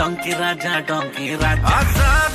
Donkey Raja donkey Raja.